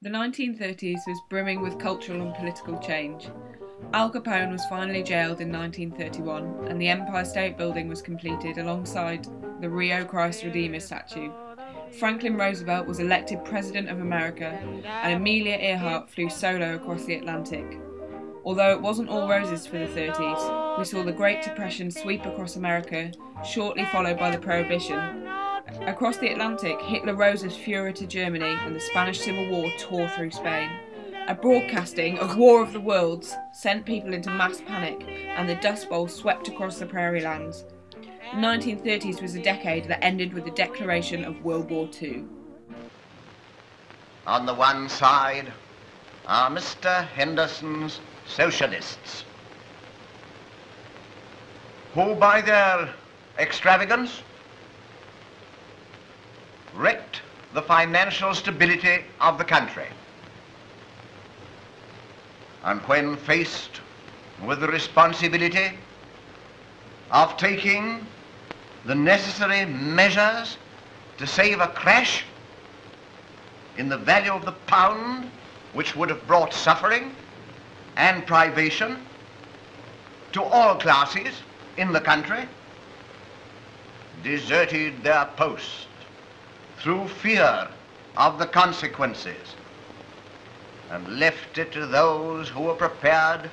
The 1930s was brimming with cultural and political change. Al Capone was finally jailed in 1931, and the Empire State Building was completed alongside the Rio Christ Redeemer statue. Franklin Roosevelt was elected President of America, and Amelia Earhart flew solo across the Atlantic. Although it wasn't all roses for the 30s, we saw the Great Depression sweep across America, shortly followed by the Prohibition. Across the Atlantic, Hitler rose his fury to Germany, and the Spanish Civil War tore through Spain. A broadcasting of War of the Worlds sent people into mass panic, and the Dust Bowl swept across the prairie lands. The 1930s was a decade that ended with the declaration of World War II. On the one side are Mr. Henderson's socialists, who by their extravagance wrecked the financial stability of the country. And when faced with the responsibility of taking the necessary measures to save a crash in the value of the pound, which would have brought suffering and privation to all classes in the country, deserted their post through fear of the consequences and left it to those who were prepared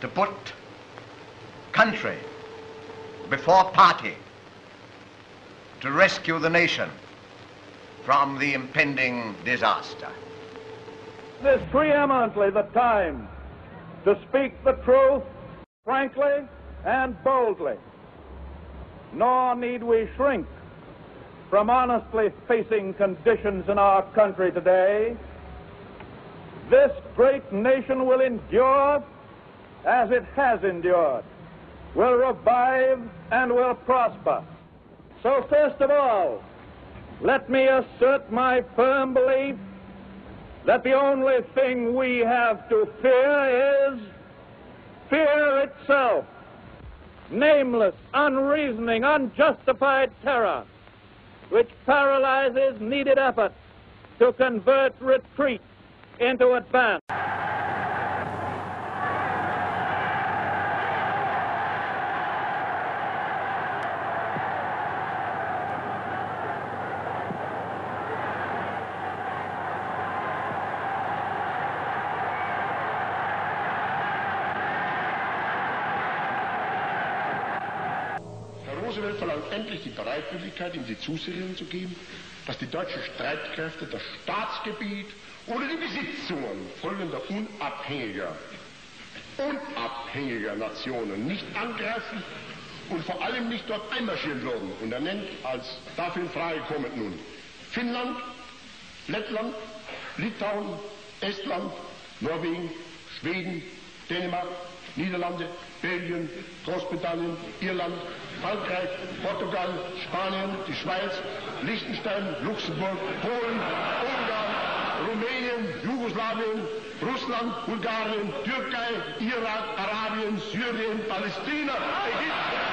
to put country before party to rescue the nation from the impending disaster. This is preeminently the time to speak the truth frankly and boldly. Nor need we shrink from honestly facing conditions in our country today. This great nation will endure as it has endured, will revive and will prosper. So first of all, let me assert my firm belief that the only thing we have to fear is fear itself. Nameless, unreasoning, unjustified terror which paralyzes needed effort to convert retreat into advance. Endlich die Bereitwilligkeit, ihm die Zusicherung zu geben, dass die deutschen Streitkräfte das Staatsgebiet oder die Besitzungen folgender unabhängiger, unabhängiger Nationen nicht angreifen und vor allem nicht dort einmarschieren würden. Und er nennt als dafür in Frage kommend nun Finnland, Lettland, Litauen, Estland, Norwegen, Schweden, Dänemark, Niederlande, Belgien, Großbritannien, Irland, Frankreich, Portugal, Spanien, die Schweiz, Liechtenstein, Luxemburg, Polen, Ungarn, Rumänien, Jugoslawien, Russland, Bulgarien, Türkei, Irak, Arabien, Syrien, Palästina, Ägypten.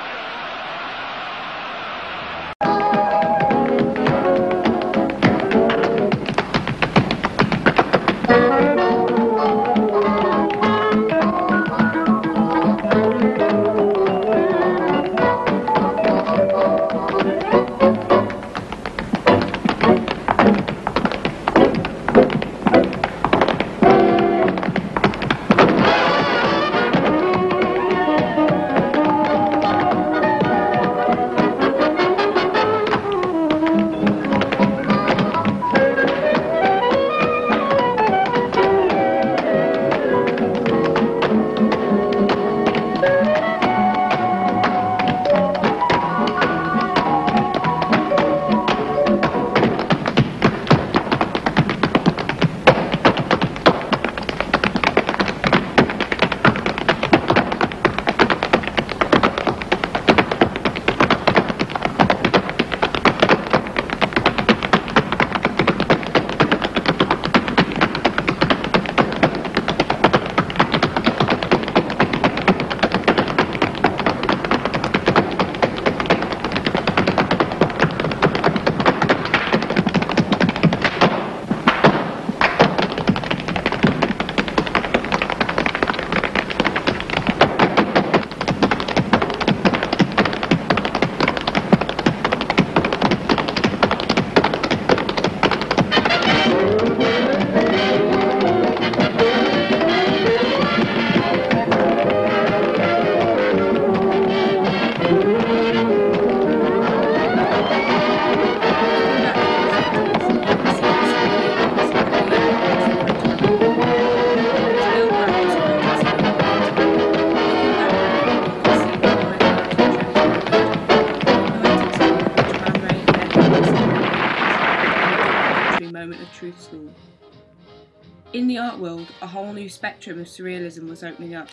In the art world, a whole new spectrum of surrealism was opening up,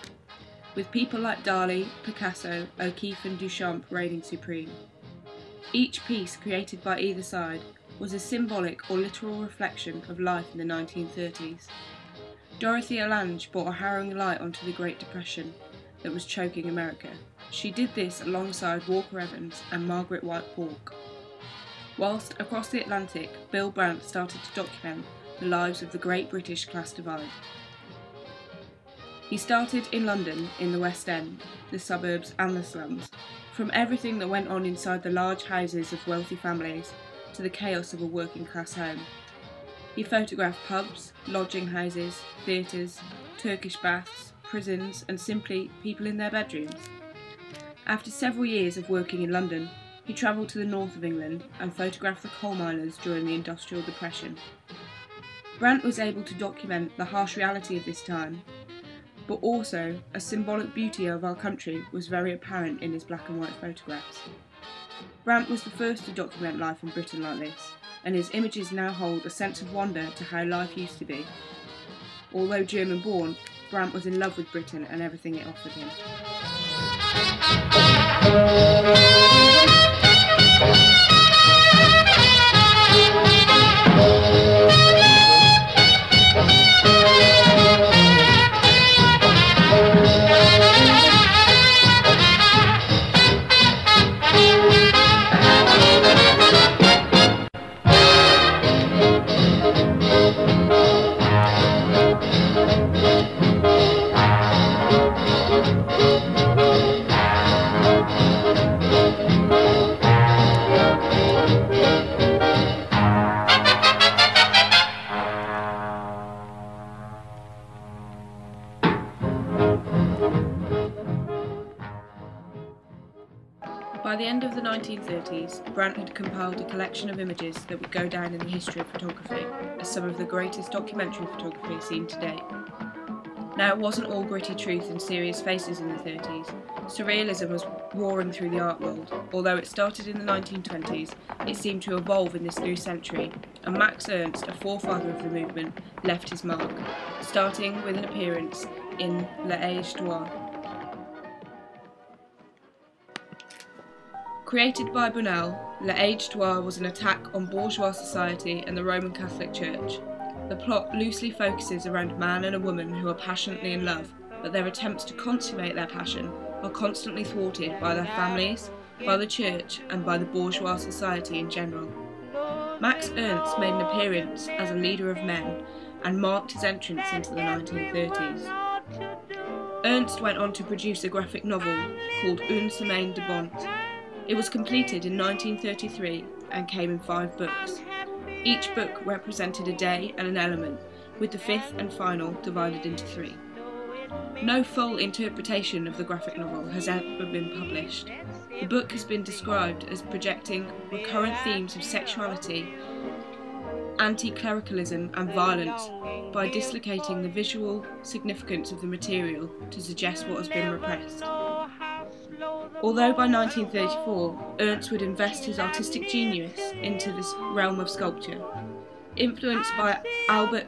with people like Dali, Picasso, O'Keeffe, and Duchamp reigning supreme. Each piece created by either side was a symbolic or literal reflection of life in the 1930s. Dorothea Lange brought a harrowing light onto the Great Depression that was choking America. She did this alongside Walker Evans and Margaret White. Whilst across the Atlantic, Bill Brandt started to document the lives of the great British class divide. He started in London, in the West End, the suburbs, and the slums. From everything that went on inside the large houses of wealthy families to the chaos of a working class home. He photographed pubs, lodging houses, theatres, Turkish baths, prisons, and simply people in their bedrooms. After several years of working in London, he travelled to the north of England and photographed the coal miners during the Industrial Depression. Brandt was able to document the harsh reality of this time, but also a symbolic beauty of our country was very apparent in his black and white photographs. Brandt was the first to document life in Britain like this, and his images now hold a sense of wonder to how life used to be. Although German born, Brandt was in love with Britain and everything it offered him. By the end of the 1930s, Brandt had compiled a collection of images that would go down in the history of photography as some of the greatest documentary photography seen to date. Now, it wasn't all gritty truth and serious faces in the 30s. Surrealism was roaring through the art world. Although it started in the 1920s, it seemed to evolve in this new century, and Max Ernst, a forefather of the movement, left his mark, starting with an appearance in L'Age Noir. Created by Buñuel, L'Age Noir was an attack on bourgeois society and the Roman Catholic Church. The plot loosely focuses around a man and a woman who are passionately in love, but their attempts to consummate their passion are constantly thwarted by their families, by the church, and by the bourgeois society in general. Max Ernst made an appearance as a leader of men and marked his entrance into the 1930s. Ernst went on to produce a graphic novel called Une semaine de bonté. It was completed in 1933 and came in five books. Each book represented a day and an element, with the fifth and final divided into three. No full interpretation of the graphic novel has ever been published. The book has been described as projecting recurrent themes of sexuality, anti clericalism, and violence by dislocating the visual significance of the material to suggest what has been repressed. Although by 1934 Ernst would invest his artistic genius into this realm of sculpture, influenced by Albert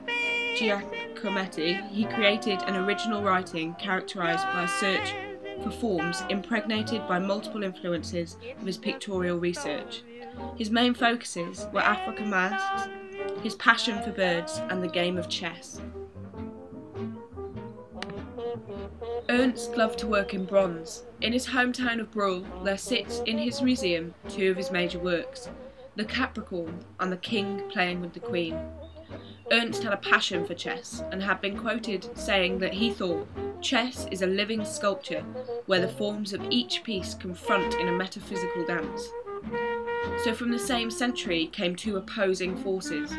Giacometti, he created an original writing characterized by a search for forms impregnated by multiple influences of his pictorial research. His main focuses were African masks, his passion for birds, and the game of chess. Ernst loved to work in bronze. In his hometown of Brühl, there sits in his museum two of his major works, The Capricorn and The King Playing with the Queen. Ernst had a passion for chess and had been quoted saying that he thought chess is a living sculpture where the forms of each piece confront in a metaphysical dance. So from the same century came two opposing forces,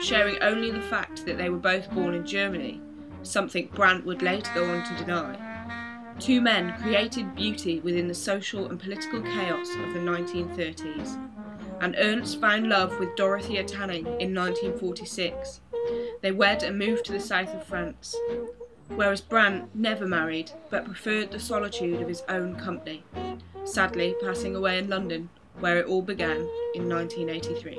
sharing only the fact that they were both born in Germany, something Brandt would later go on to deny. Two men created beauty within the social and political chaos of the 1930s, and Ernst found love with Dorothea Tanning in 1946. They wed and moved to the south of France, whereas Brandt never married but preferred the solitude of his own company, sadly passing away in London, where it all began in 1983.